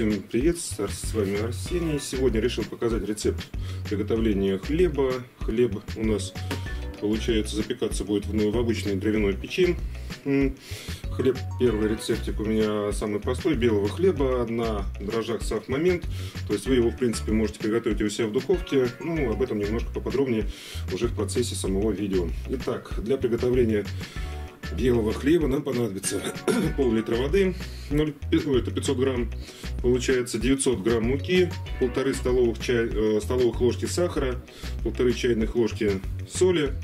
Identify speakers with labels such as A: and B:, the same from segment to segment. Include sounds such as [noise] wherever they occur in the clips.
A: Всем привет, с вами Арсений. Сегодня решил показать рецепт приготовления хлеба. Хлеб у нас, получается, запекаться будет в, в обычной дровяной печи. Хлеб, первый рецептик у меня самый простой, белого хлеба на дрожжах сав момент. То есть вы его, в принципе, можете приготовить у себя в духовке. Ну, об этом немножко поподробнее уже в процессе самого видео. Итак, для приготовления белого хлеба нам понадобится [clears throat] пол-литра воды, 0, это 500 грамм, получается 900 грамм муки, полторы столовых, чай, э, столовых ложки сахара, полторы чайных ложки соли,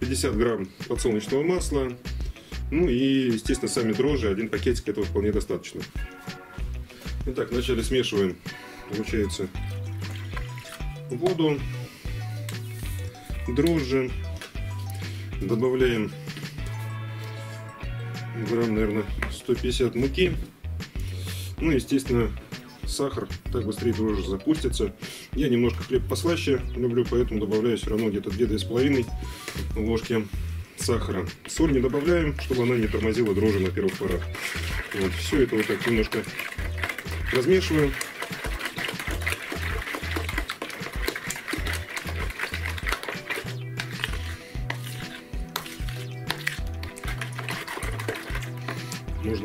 A: 50 грамм подсолнечного масла, ну и, естественно, сами дрожжи, один пакетик этого вполне достаточно. Итак, вначале смешиваем, получается, воду, дрожжи, добавляем грамм, наверное, 150 муки. Ну, естественно, сахар, так быстрее тоже запустится. Я немножко хлеб послаще люблю, поэтому добавляю все равно где-то 2-2,5 ложки сахара. Соль не добавляем, чтобы она не тормозила дрожжи на первых порах. Вот, все это вот так немножко размешиваем.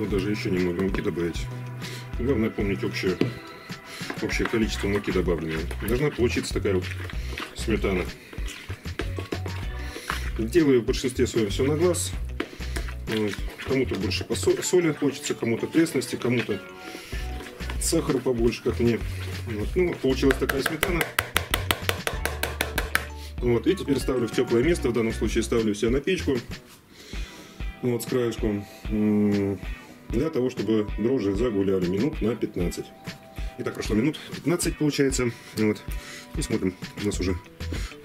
A: Можно даже еще немного муки добавить. Главное помнить общее, общее количество муки добавленное. Должна получиться такая вот сметана. Делаю в большинстве своем все на глаз. Кому-то больше соли хочется, кому-то пресности, кому-то сахара побольше, как мне. Вот. Ну, получилась такая сметана. Вот. И теперь ставлю в теплое место. В данном случае ставлю все на печку вот с краешком, для того, чтобы дрожжи загуляли минут на 15. Итак, прошло минут 15 получается. Вот. И смотрим, у нас уже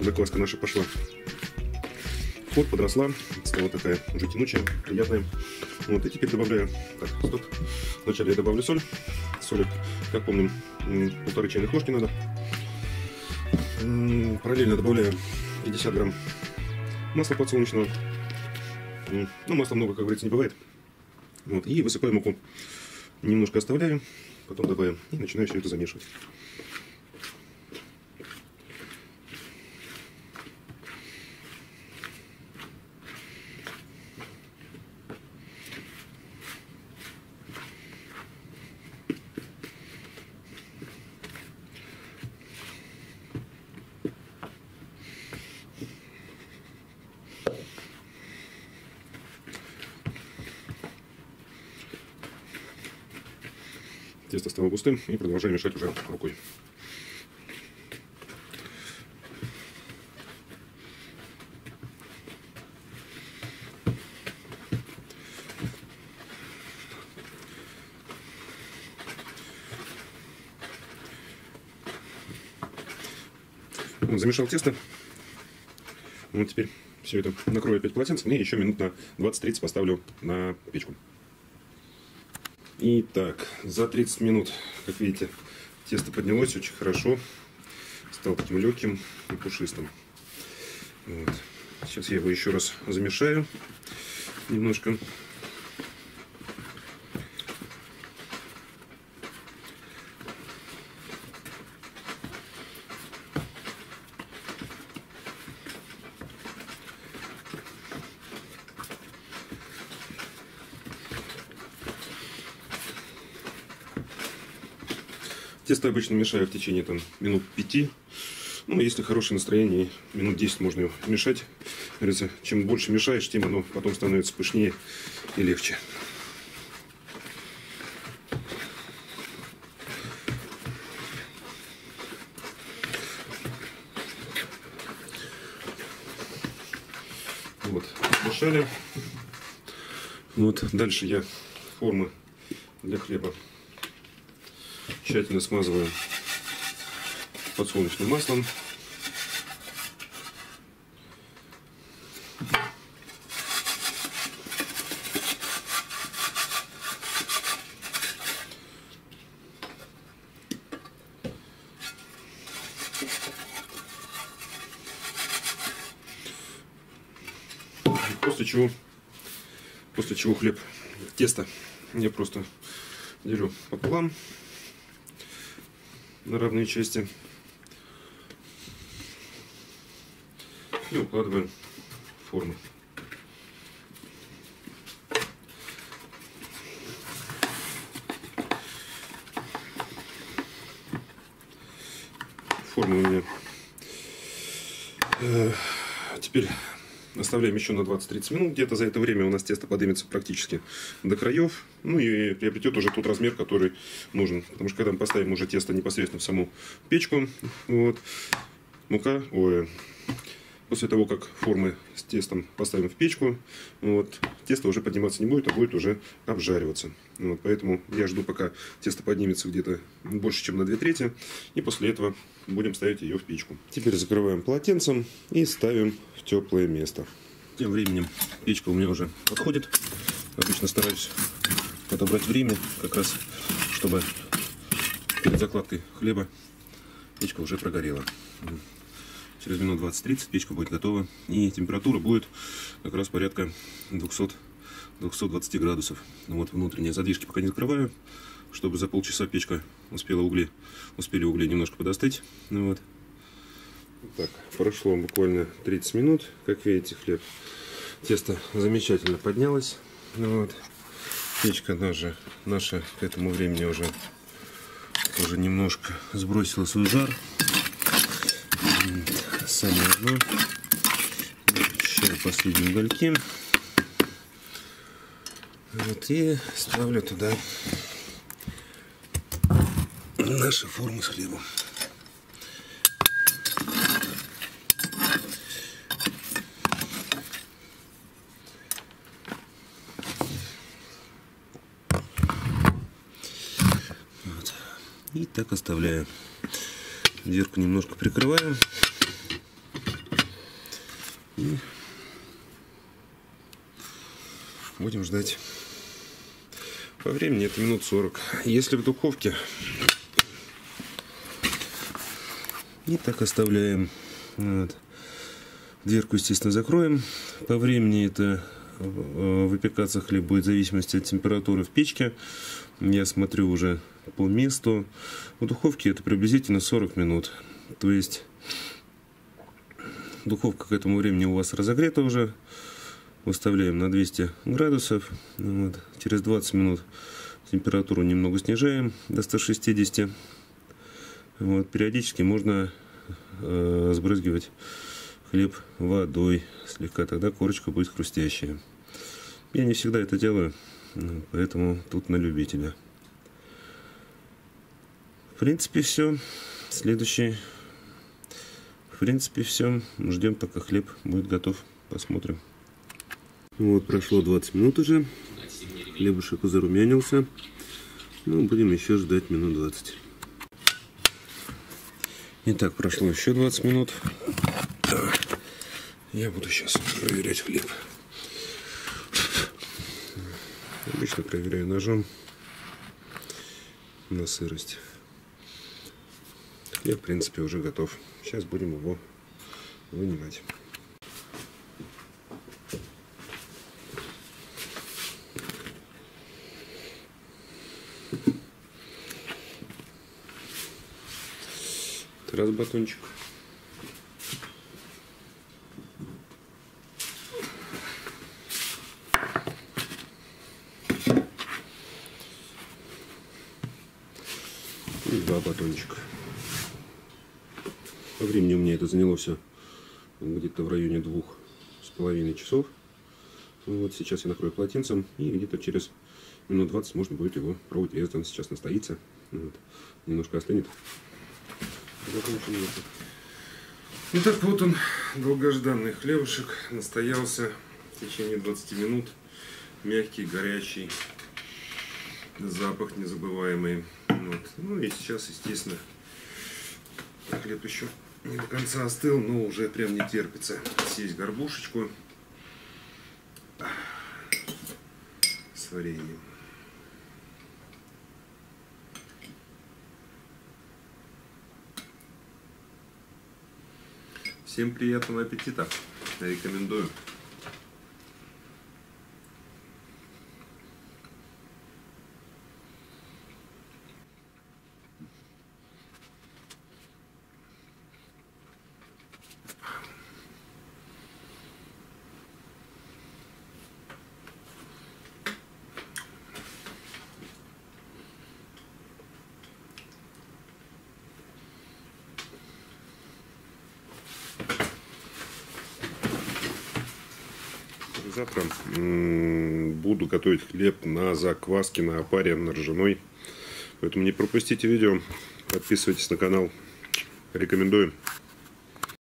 A: закваска наша пошла. Вот подросла, стала такая уже тянучая, приятная. Вот, и теперь добавляю, так, стоп. Вначале я добавлю соль. Соли, как помним, полторы чайных ложки надо. Параллельно добавляю 50 грамм масла подсолнечного. Ну, масла много, как говорится, не бывает. Вот, и высыпаю муку. Немножко оставляю, потом добавим и начинаю все это замешивать. Тесто стало густым и продолжаем мешать уже рукой. Вот, замешал тесто. Вот теперь все это накрою опять полотенцем и еще минут на 20-30 поставлю на печку. Итак, за 30 минут, как видите, тесто поднялось очень хорошо. Стал таким легким и пушистым. Вот. Сейчас я его еще раз замешаю немножко. Тесто обычно мешаю в течение там, минут 5. Ну, если хорошее настроение, минут 10 можно его мешать. Говорится, чем больше мешаешь, тем оно потом становится пышнее и легче. Вот, мешали. Вот, дальше я формы для хлеба Тщательно смазываем подсолнечным маслом. После чего, после чего хлеб, тесто я просто делю пополам на равные части. И укладываем в форму. У меня. Э, теперь Оставляем еще на 20-30 минут. Где-то за это время у нас тесто поднимется практически до краев. Ну и приобретет уже тот размер, который нужен. Потому что когда мы поставим уже тесто непосредственно в саму печку, вот, мука, ой, после того, как формы с тестом поставим в печку, вот, тесто уже подниматься не будет, а будет уже обжариваться. Вот, поэтому я жду, пока тесто поднимется где-то больше, чем на 2 трети. И после этого будем ставить ее в печку. Теперь закрываем полотенцем и ставим в теплое место. Тем временем печка у меня уже подходит. Обычно стараюсь подобрать время, как раз чтобы перед закладкой хлеба печка уже прогорела. Через минут 20-30 печка будет готова. И температура будет как раз порядка 200 220 градусов. Ну вот внутренние задвижки пока не закрываю, чтобы за полчаса печка успела угли, успели угли немножко подостыть. Ну вот. Так, прошло буквально 30 минут. Как видите, хлеб, тесто замечательно поднялось. Ну вот. Печка наша, наша к этому времени уже, уже немножко сбросила свой жар самое дно. Последние угольки. Вот и ставлю туда наши формы с хлебом. И так оставляю. Дверку немножко прикрываем. И будем ждать. По времени это минут 40. Если в духовке, и так оставляем. Вот. Дверку, естественно, закроем. По времени это э, выпекаться хлеб будет в зависимости от температуры в печке. Я смотрю уже по месту. В духовке это приблизительно 40 минут. То есть Духовка к этому времени у вас разогрета уже. Выставляем на 200 градусов. Вот. Через 20 минут температуру немного снижаем до 160. Вот. Периодически можно э, сбрызгивать хлеб водой слегка, тогда корочка будет хрустящая. Я не всегда это делаю, поэтому тут на любителя. В принципе, все. Следующий принципе, все. Ждем, пока хлеб будет готов. Посмотрим. Вот, прошло 20 минут уже. Хлебушек зарумянился. Ну, будем еще ждать минут 20. Итак, прошло еще 20 минут. Я буду сейчас проверять хлеб. Обычно проверяю ножом на сырость. Хлеб, в принципе, уже готов. Сейчас будем его вынимать. Раз батончик. И два батончика. По времени у меня это заняло все где-то в районе двух с половиной часов. Вот сейчас я накрою полотенцем и где-то через минут 20 можно будет его пробовать. резать. Он сейчас настоится. Вот. Немножко остынет. Итак, вот он, долгожданный хлебушек, настоялся в течение 20 минут. Мягкий, горячий, запах незабываемый. Вот. Ну и сейчас, естественно, хлеб еще не до конца остыл, но уже прям не терпится съесть горбушечку с вареньем. Всем приятного аппетита. Рекомендую. Завтра буду готовить хлеб на закваске, на опаре, на ржаной. Поэтому не пропустите видео, подписывайтесь на канал. Рекомендую.